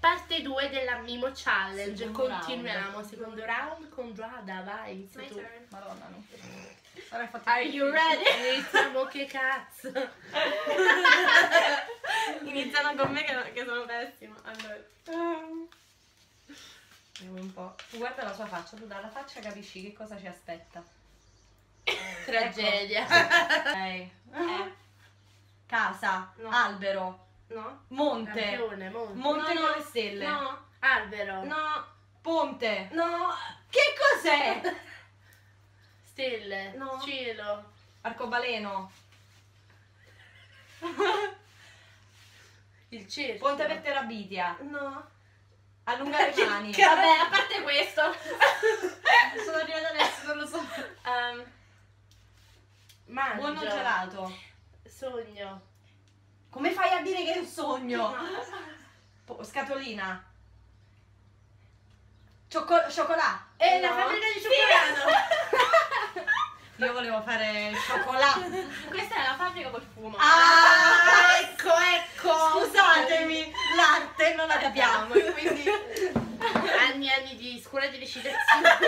Parte 2 della Mimo Challenge. Secondo Continuiamo. round. Secondo round con Giada, vai. inizia My tu. turn. Madonna, no. Sarei fatto Are you ready? Iniziamo che cazzo. Iniziano con me che, che sono pessima. Allora. Vediamo un po'. Tu guarda la sua faccia, tu dalla faccia capisci che cosa ci aspetta. Tragedia. Ok. Eh. Casa, No. albero, No? monte, Campione, monte. monte No, con no. le stelle, No. Albero. No. ponte. No. Che cos'è? Stelle. No. Cielo. Arcobaleno, Il cerchio. ponte per terrabitia, No. allungare le mani. Vabbè, a parte questo. Sono arrivata adesso, non lo so. ehm, Mangio. Gelato. Sogno. Come fai a dire che è un sogno? Po- scatolina. Cioccol- cioccolato. E la No. fabbrica di cioccolato. Io volevo fare il cioccolato. questa è la fabbrica col fumo. Ah, ecco, ecco. Scusatemi, l'arte non la capiamo, e quindi Anni e anni di scuola di recitazione.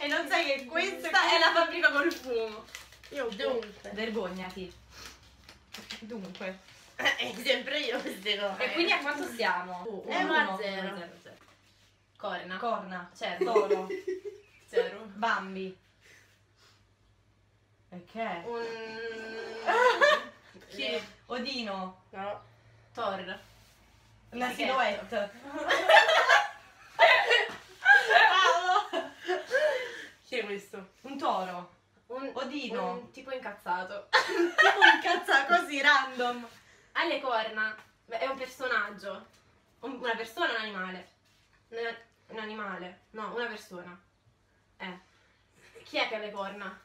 e non sai che Questa è la fabbrica col fumo. Io dunque. Vergognati. Dunque. Eh, sempre io queste cose. E quindi a quanto stiamo? Uh, Eh, uno a uno. zero. Uno, zero, zero. Corna. Corna, Certo. toro, Zero. Bambi. E che è? Un... Chi? Odino, No. Thor. la Sì, silhouette. Chi è questo? Un toro. Un, Odino. un tipo incazzato. Tipo incazza così random. Ha le corna. Beh, È un personaggio. Un- una persona o un animale? Un, un animale. No, una persona. Eh. Chi è che ha le corna?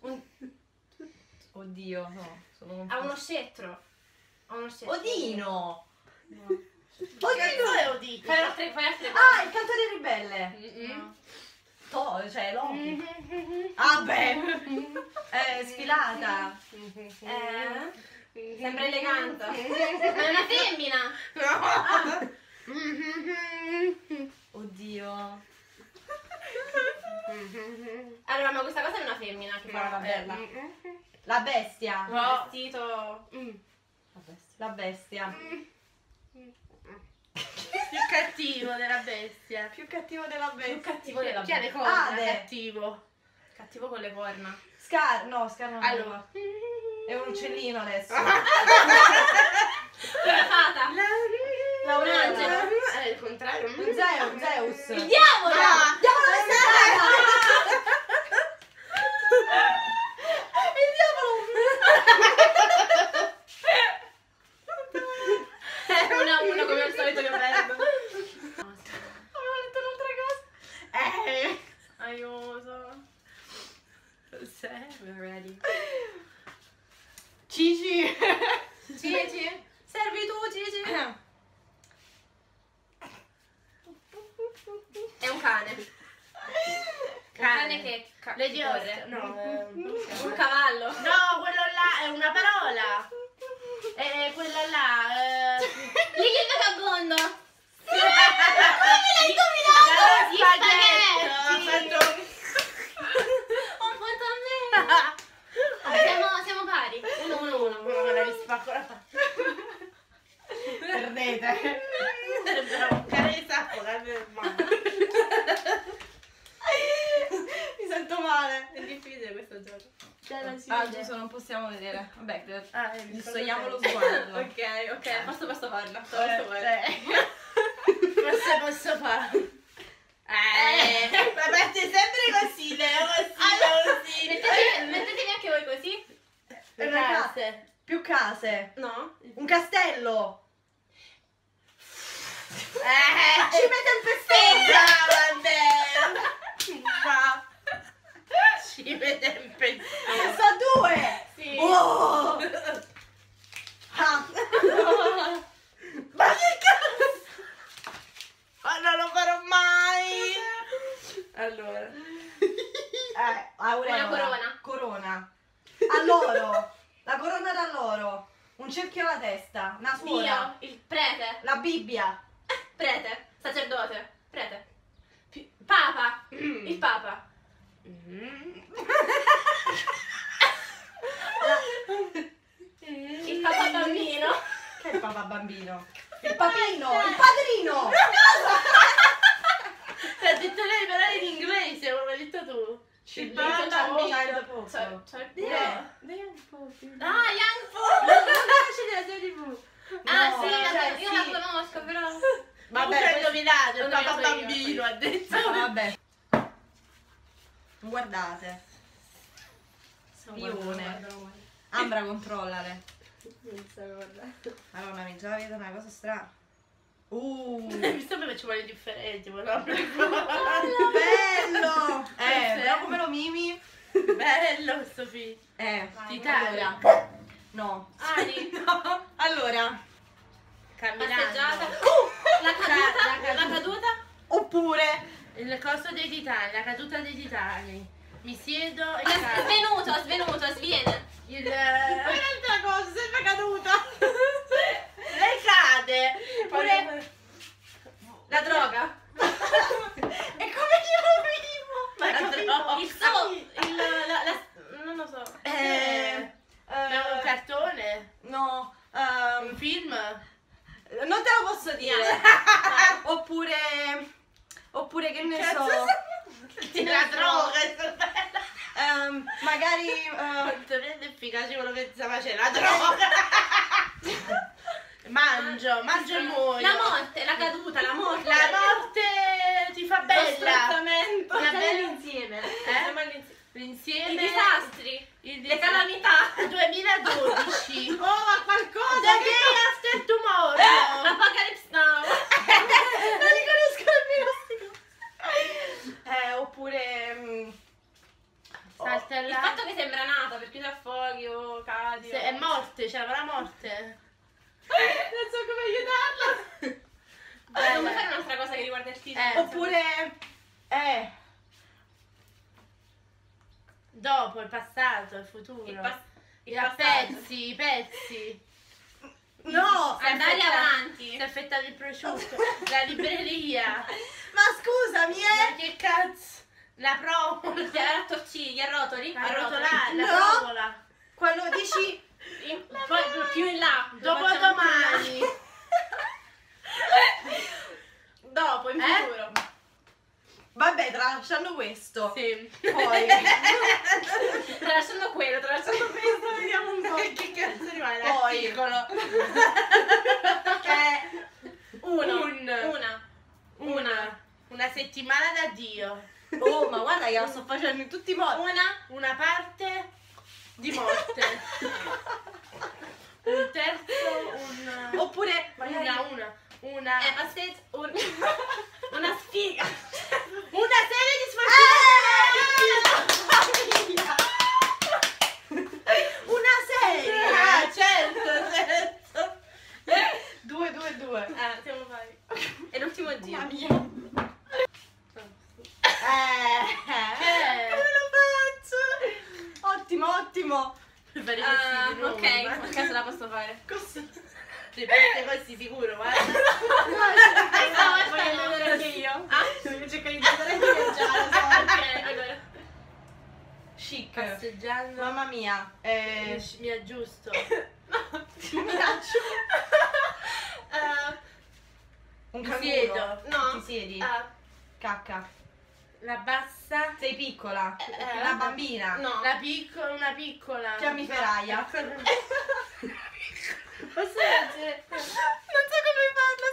Un- Oddio, no. Sono ha uno scettro. Ha uno scettro. Odino. No. Odino è Odino. Fai altre, fai altre Ah, il cantore ribelle. Mm-mm. To, cioè Loki. Mhm. Ah beh. Eh, sfilata. Eh? Sembra elegante. È una femmina. Oddio. Allora, ma questa cosa è una femmina che fa la bella. La bestia. No. Vestito. Mm. La bestia. La bestia. Più cattivo della bestia. Più cattivo della Più cattivo della Chi ha le bestia. corna? Ade. Cattivo. Cattivo con le corna. Scar, no, Scar non è Allora. È un uccellino adesso. Una fata. La un angelo. È il contrario. Un Zeus, Zeus. Il diavolo! Ah. Diavolo Il diavolo! una, una come al solito che prendo. Avevo letto un'altra cosa. Eh. Aiuto. Cos'è? We're ready. Cici. Cici. Servi tu, Cici. È un cane. Un cane che ca- Lady che Oscar. corre. No, ehm, Un cavallo. No, quello là è una parola. È quella là. Eh... Lili il vagabondo. l'hai indovinato? Gli Gli spaghetti. Un punto a me. Siamo, siamo pari. Uno, uno, uno. Guarda, mi spacco la faccia. Perdete. Bravo, carezza con la mano. Mi sento male. È difficile questo gioco. Ah, giusto, non possiamo vedere. Vabbè, Ah, eh, distogliamo lo sguardo. Ok, ok. Posso, posso farla. Posso Eh, farla. eh. Forse posso farlo. Eh, ma parte sempre così, Leo, così, così. Mettetevi, mettetevi anche voi così? Le Una case. Più case. No? Un castello. Eh, Ci mette il pezzetto. vabbè. Va. Ci vede in pensiero. Adesso a due. Sì. Oh. Ah. Ma che cazzo? Ma non lo farò mai. Allora. Allora. Eh, aureola. Una corona. Corona. All'oro. La corona d'alloro. Un cerchio alla testa. Una suora. Dio, il prete, La Bibbia. prete, sacerdote, prete. Pi- Papa, Mm. il papa. Il papa bambino. Che è il papà bambino? Il papino. Il padrino. Ti ha detto lei però in inglese, come hai detto tu. Il Bambino, bambino. Child. Cioè, cioè, Eh. Ah, Young Non conosci la serie TV. Ah, sì, cioè, io la conosco, però. Vabbè, indovinato, il papà bambino ha detto. Vabbè. Guardate. Guarda, Spione. Ambra, controllale. Non so, guarda. Madonna, mi già vedo una cosa strana. Uh, Mi sta che facciamo le differenti, ma no? bello! Eh, però come lo mimi? Bello film. Eh, Titanic. allora. No. Ani, No. Allora, passeggiata. Camminando. Uh, la caduta, La caduta. la caduta. oppure Il coso dei titani, la caduta dei titani. Mi siedo e La- cado. Svenuto, svenuto, sviene. Il... un'altra cosa, sempre caduta. Lei cade. Pure- La droga. e come io vivo? Ma la droga. Il so, il, la, la, non lo so. Eh, È un cartone? no, ehm, Un film? non te lo posso dire. Che ne so, La droga, è bella. ehm, magari eh, Quanto rende efficace quello che stava facendo? La droga! Mangio, mangio e muoio. La morte, la caduta, la morte. La morte ti fa Lo bella. Una bella- insieme. Eh? L'insieme. I disastri. Il Le calamità. 2012. Oh, ma qualcosa The day after tomorrow. Now. non riconosco nemmeno sti cosi. Eh, oppure mm, Il Saltella. fatto che sembra nata perché ti affoghi o cadi. Se- o- è morte, c'è la morte. non so come aiutarla. Allora, non Bella. vuoi fare un'altra cosa che riguarda il titolo? Eh. Oppure eh Dopo, il passato, il futuro. Il, pas- il I passato. pezzi, i pezzi. no, Andare avanti. Si è affettato il prosciutto. La libreria. ma scusami, Ma eh. che cazzo? La provola. Gli arrotocini, gli arrotoli. La rotolare, la No. provola. Quando dici In- poi più in là. Dopodomani. Dopo, in Eh? futuro. Vabbè, tralasciando questo, Sì. poi Tralasciando quello, tralasciando questo, vediamo un po'. che cazzo rimane? Poi. L'articolo. eh, Uno. Un. Una. Una. Una settimana da Dio. oh, ma guarda che la sto facendo in tutti i modi. Una. Una parte di morte. Un terzo, un... Oppure magari Una, una. Una... Eh, aspetta. Un... Una sfiga. Una serie di una serie. Ah, certo, certo. Due, due, due. Eh, siamo pari. E l'ultimo giro. Mamma mia. Eh, Eh. come lo faccio? Ottimo, ottimo. Per fare Ah, così di nuovo, ok, ma- a caso la posso fare. Cosa? Sì, parte così sicuro, guarda. Ah, voglio vedere anche io. Ah, Devo cercare di vedere anche io già, lo so. ok, allora. Chic. Passeggiando. Mamma mia. Eh, Mi, aggiusto. mi piace. Eh, Un canguro. siedo. no. Ti siedi. ah, Cacca. La bassa. Sei piccola. Eh, Una bambina. no. La piccola, una piccola. Fiammiferaia. Posso leggere? Non so come farlo.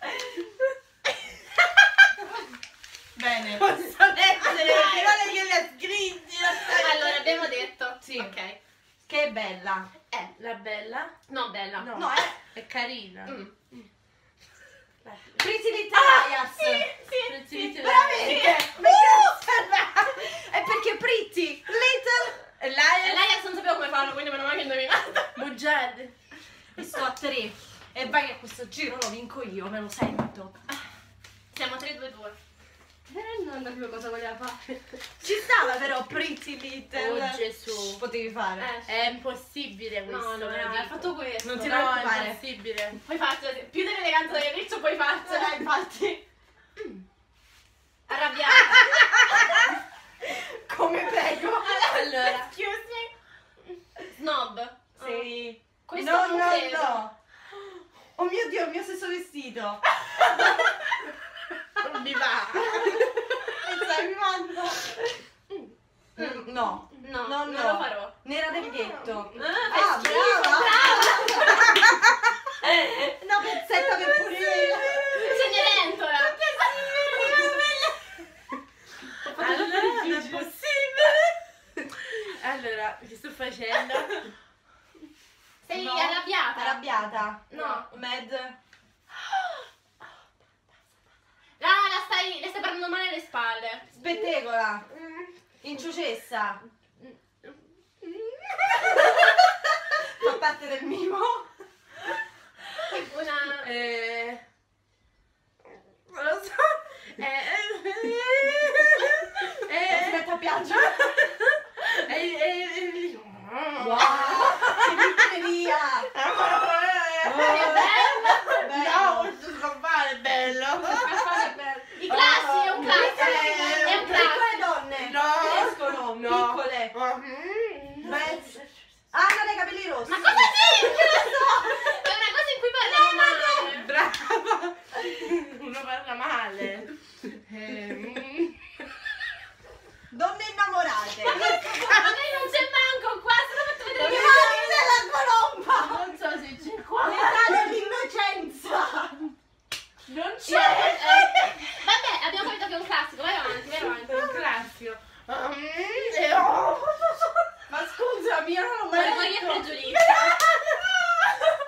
Bene. Posso leggere? Guarda che le ha scritti. Allora, abbiamo detto. Sì. Ok. Che è bella. Eh, La bella? no, bella. No. No, è È carina. Mm. Pretty Little Liars. sì, Pretty Little Veramente? Uh! È perché Pretty Little Liars? non sapevo come farlo, quindi meno male che indovinato. Bugiardi. E sto a tre. E vai che questo giro lo vinco io, me lo sento. Siamo 3-2-2. Quando capivo cosa voleva fare. Ci stava però Pretty Little. Oh Gesù. Potevi fare. Eh. È impossibile questo. No, no, hai fatto questo. Non ti No, è preoccupare. impossibile. Puoi farcela, più dell'eleganza del riccio puoi farcela, infatti. Arrabbiata. Come prego. Allora, Excuse me. Snob. Sei. Questo no, non no, credo. no. Oh mio dio, il mio stesso vestito. non mi va. Sai, mi manda. Mm, No. No, No, non no. lo farò. Nera del ghetto. Ah, Ah, schifo, brava. Una pezzetta per pure io. Cenerentola. Allora, non è possibile. Allora, che sto facendo? Sei No. arrabbiata? Arrabbiata. No. Med. Ah, la stai, le stai prendendo male le spalle. Spettecola. Inciucessa. Fa parte del mimo. Una... Eh, non lo so. Eh, eh, eh, Aspetta a piangere. eh, eh, Wow. Che miseria. Che bello! No, questo scappare è bello. I classi, è un classico. Eh, È un Piccole classico. donne. No. Escono. No. Piccole. Mm. Beh, Ah, non hai capelli rossi. Ma cosa dici? È una cosa in cui parliamo male. Brava! Uno parla male. Ehm, Donne innamorate. Ma lei non c'è manco qua, se l'ho fatto vedere Mi io. mandi della colomba. non so se c'è qua. L'età dell'innocenza. Non Io- c'è. eh, Vabbè, abbiamo capito che è un classico, vai avanti, vai avanti. È un classico. Mm, e oh. Ma scusami, io non ho mai Orgoglio e detto. pregiudizio.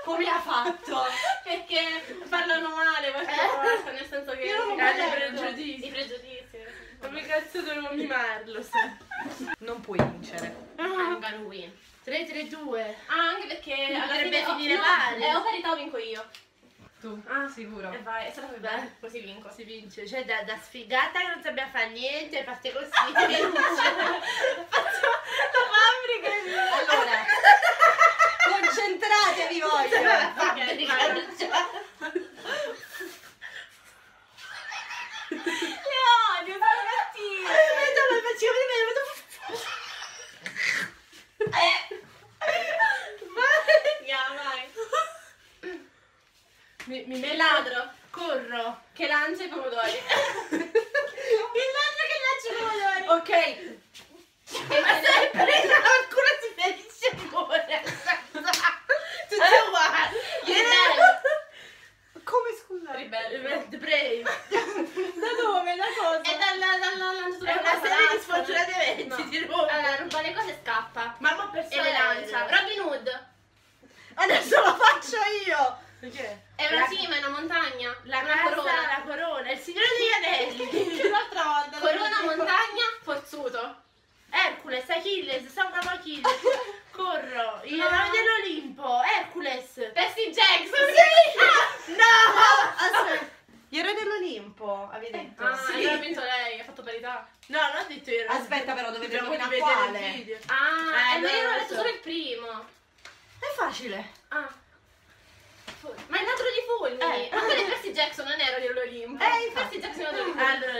Come ha fatto? Perché parlano male qualche volta, nel senso che... Io non ho Ah, mai i letto. pregiudizi. I pregiudizi. Come cazzo dovevo mimarlo? se- Non puoi vincere. I'm gonna win. 3-3-2. Ah, anche perché alla Potrebbe fine finire no, male. Eh, o parità o vinco io. Tu? Ah, sicuro. E vai, è stato così bene, così vinco. Si vince, cioè da, da sfigata che non sappiamo fare niente, parte così. Faccio la fabbrica Allora, concentratevi voglio. la fabbrica. Le odio, sono cattive. Aspetta, lo faccio Vai. Ya, vai. Mi, mi metto- ladro Corro. che lancia i pomodori. Il ladro che lancia i pomodori. Ok, Ma sempre qualcuno si ferisce pure. Tutte uguali. Ribelle. come scusa? Ribelle. The Brave. Da dove la cosa? E dalla, dalla lanciatura È una serie di sfortunati eventi, No. ti rompo. Allora, ruba le cose e scappa. Mamma per E le lancia. Robin Hood. Adesso. Perché? È una La- cima in una montagna. La una casa, corona. la corona, il signore degli anelli. L'altra volta. Corona, montagna, forzuto. Hercules, Achilles, San Capo Achilles. Corro, il No. nome dell'Olimpo, Hercules. Percy Jackson. No! Aspetta. Gli eroi dell'Olimpo, avete detto? Ah, Sì. allora ha vinto lei, ha fatto parità. No, non ho detto io. Aspetta però, dovete Dobbiamo indovinare quale. il video. Ah, Eh, e ma io ho letto so. solo il primo. È facile. Ah. Ma il ladro di fulmini. Eh. Ma quello di Percy Jackson non era dell'Olimpo. Eh, infatti. Percy Jackson era dell'Olimpo. Allora,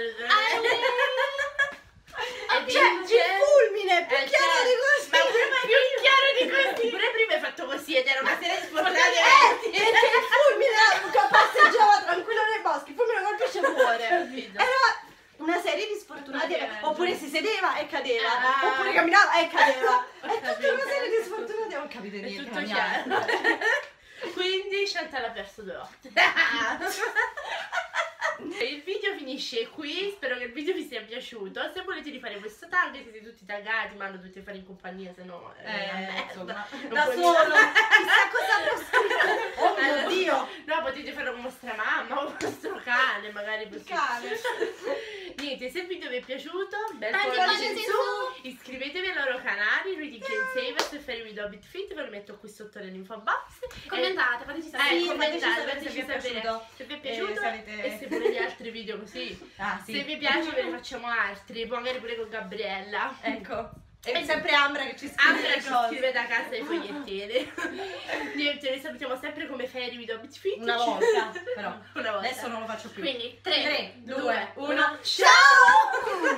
Ah, Cioè, il fulmine, più Eh, chiaro cioè, di così. Ma pure più chiaro di così. Pure prima hai fatto così ed era una serie di sfortunati Eh, eventi. perché il fulmine che passeggiava tranquillo nei boschi, il fulmine colpisce cuore. Capito? Era una serie di sfortunati. Oppure si sedeva e cadeva, Ah. oppure camminava e cadeva. È tutta una serie di sfortunati, non capite È niente. tutto la mia chiaro. Quindi Chantal ha perso due volte. Il video finisce qui, spero che il video vi sia piaciuto. Se volete rifare questo tag siete tutti taggati, ma lo dovete fare in compagnia, se no Eh, merda. insomma, da solo. Chissà cosa avrò scritto. Oh mio Allora, Dio. No, potete farlo con vostra mamma o con vostro cane, magari Il cane. Niente, se il video vi è piaciuto, bel Tanti pollice in su, iscrivetevi E Fairy with Hobbit Fit, ve lo metto qui sotto nell'info box. Commentate, fateci Eh, sapere. Sì, commentate, fateci sapere se vi è sapere piaciuto. se vi è E piaciuto se e volete altri video così. Ah, sì. Se vi piace ve ne facciamo altri, magari pure con Gabriella. Ecco. E sempre Ambra che ci scrive Ambra ci cose. scrive da casa i fogliettini. Niente, li salutiamo sempre come Fairy with Hobbit Fitch. Una volta, però. Una volta. Adesso non lo faccio più. Quindi 3, 3, 2, 2, 1. 1. Ciao!